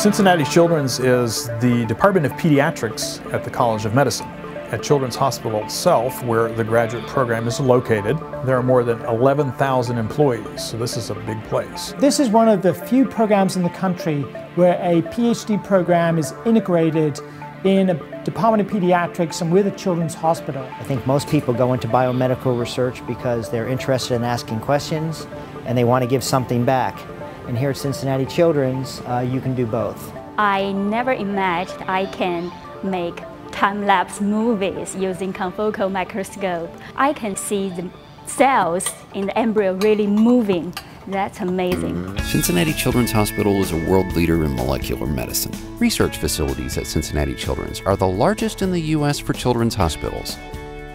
Cincinnati Children's is the Department of Pediatrics at the College of Medicine. At Children's Hospital itself, where the graduate program is located, there are more than 11,000 employees, so this is a big place. This is one of the few programs in the country where a PhD program is integrated in a Department of Pediatrics and with a children's hospital. I think most people go into biomedical research because they're interested in asking questions and they want to give something back. And here at Cincinnati Children's, uh, you can do both. I never imagined I can make time-lapse movies using confocal microscope. I can see the cells in the embryo really moving. That's amazing. Cincinnati Children's Hospital is a world leader in molecular medicine. Research facilities at Cincinnati Children's are the largest in the U.S. for children's hospitals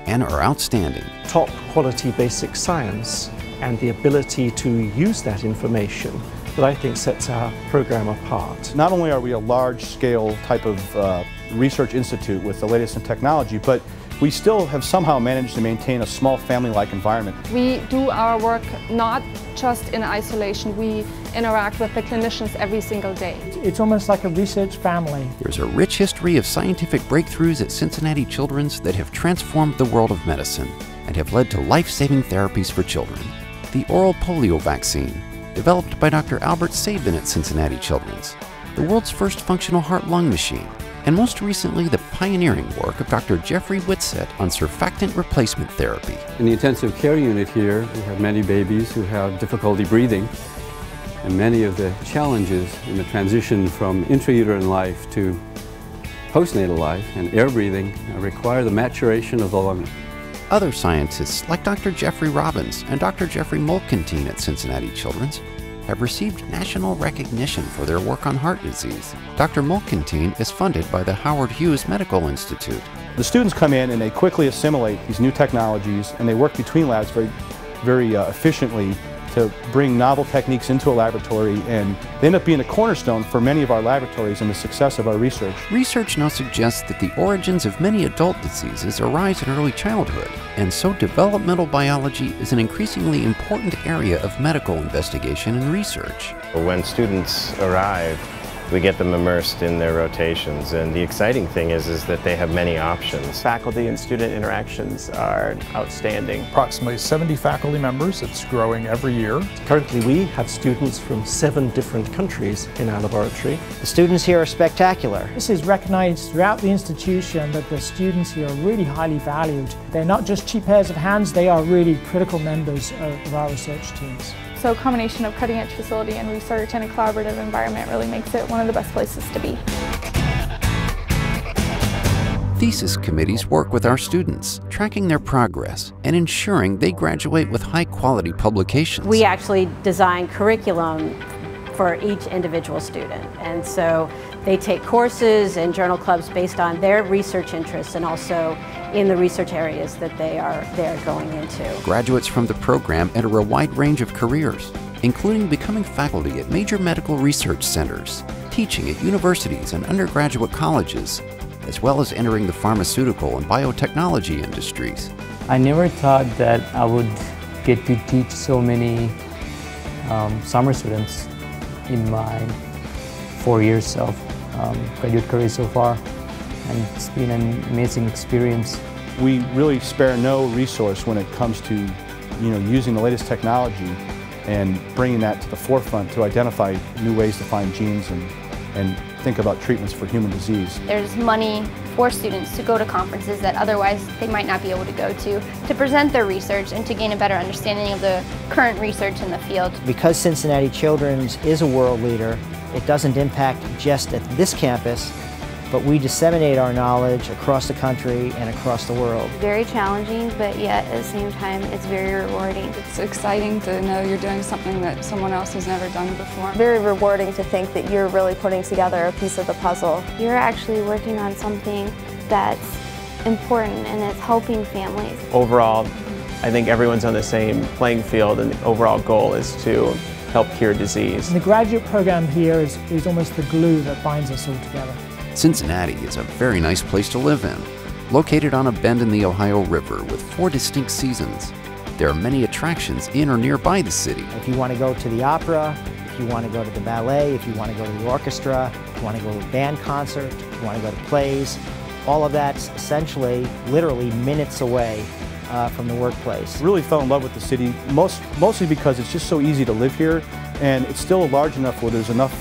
and are outstanding. Top quality basic science and the ability to use that information that I think sets our program apart. Not only are we a large-scale type of uh, research institute with the latest in technology, but we still have somehow managed to maintain a small family-like environment. We do our work not just in isolation, we interact with the clinicians every single day. It's almost like a research family. There's a rich history of scientific breakthroughs at Cincinnati Children's that have transformed the world of medicine and have led to life-saving therapies for children. The oral polio vaccine, developed by Dr. Albert Sabin at Cincinnati Children's, the world's first functional heart-lung machine, and most recently the pioneering work of Dr. Jeffrey Whitsett on surfactant replacement therapy. In the intensive care unit here, we have many babies who have difficulty breathing, and many of the challenges in the transition from intrauterine life to postnatal life and air breathing require the maturation of the lung. Other scientists, like Dr. Jeffrey Robbins and Dr. Jeffrey Molkentin at Cincinnati Children's, have received national recognition for their work on heart disease. Dr. Molkentin is funded by the Howard Hughes Medical Institute. The students come in and they quickly assimilate these new technologies and they work between labs very, very uh, efficiently to bring novel techniques into a laboratory and they end up being a cornerstone for many of our laboratories and the success of our research. Research now suggests that the origins of many adult diseases arise in early childhood, and so developmental biology is an increasingly important area of medical investigation and research. When students arrive, we get them immersed in their rotations and the exciting thing is is that they have many options. Faculty and student interactions are outstanding. Approximately 70 faculty members, it's growing every year. Currently we have students from seven different countries in our laboratory. The students here are spectacular. This is recognized throughout the institution that the students here are really highly valued. They're not just cheap pairs of hands, they are really critical members of our research teams. So a combination of cutting edge facility and research and a collaborative environment really makes it one of the best places to be. Thesis committees work with our students, tracking their progress and ensuring they graduate with high quality publications. We actually design curriculum for each individual student. And so they take courses and journal clubs based on their research interests and also in the research areas that they are they're going into. Graduates from the program enter a wide range of careers, including becoming faculty at major medical research centers, teaching at universities and undergraduate colleges, as well as entering the pharmaceutical and biotechnology industries. I never thought that I would get to teach so many um, summer students in my four years of um, graduate career so far and it's been an amazing experience. We really spare no resource when it comes to you know, using the latest technology and bringing that to the forefront to identify new ways to find genes and, and think about treatments for human disease. There's money for students to go to conferences that otherwise they might not be able to go to, to present their research and to gain a better understanding of the current research in the field. Because Cincinnati Children's is a world leader, it doesn't impact just at this campus, but we disseminate our knowledge across the country and across the world. Very challenging, but yet at the same time, it's very rewarding. It's exciting to know you're doing something that someone else has never done before. Very rewarding to think that you're really putting together a piece of the puzzle. You're actually working on something that's important and it's helping families. Overall, I think everyone's on the same playing field and the overall goal is to help cure disease. And the graduate program here is, is almost the glue that binds us all together. Cincinnati is a very nice place to live in, Located on a bend in the Ohio River with four distinct seasons, there are many attractions in or nearby the city. If you want to go to the opera, if you want to go to the ballet, if you want to go to the orchestra, if you want to go to a band concert, if you want to go to plays, all of that's essentially, literally minutes away uh, from the workplace. Really fell in love with the city, most, mostly because it's just so easy to live here, and it's still large enough where there's enough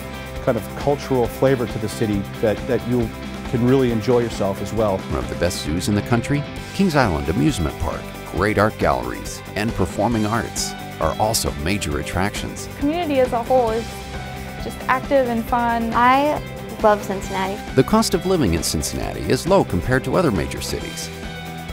kind of cultural flavor to the city that, that you can really enjoy yourself as well. One of the best zoos in the country, Kings Island Amusement Park, great art galleries, and performing arts are also major attractions. Community as a whole is just active and fun. I love Cincinnati. The cost of living in Cincinnati is low compared to other major cities,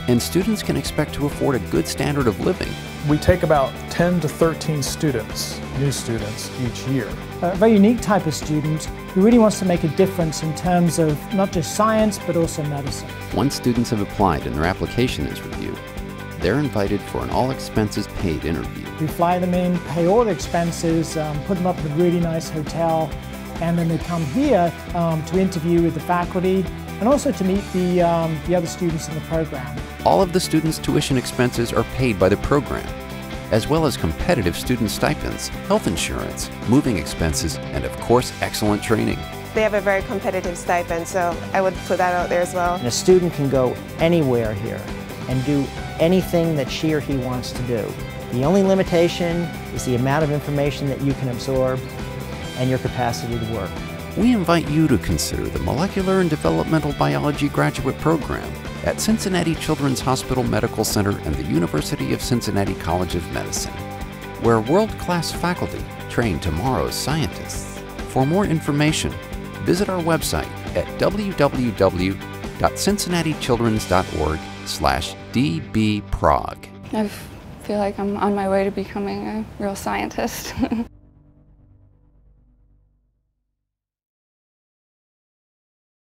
and students can expect to afford a good standard of living. We take about 10 to 13 students, new students, each year. A very unique type of student who really wants to make a difference in terms of not just science but also medicine. Once students have applied and their application is reviewed, they're invited for an all expenses paid interview. We fly them in, pay all the expenses, um, put them up in a really nice hotel, and then they come here um, to interview with the faculty and also to meet the, um, the other students in the program. All of the students' tuition expenses are paid by the program, as well as competitive student stipends, health insurance, moving expenses, and of course, excellent training. They have a very competitive stipend, so I would put that out there as well. And a student can go anywhere here and do anything that she or he wants to do. The only limitation is the amount of information that you can absorb and your capacity to work. We invite you to consider the Molecular and Developmental Biology graduate program at Cincinnati Children's Hospital Medical Center and the University of Cincinnati College of Medicine, where world-class faculty train tomorrow's scientists. For more information, visit our website at www.cincinnatichildrens.org slash dbprog. I feel like I'm on my way to becoming a real scientist.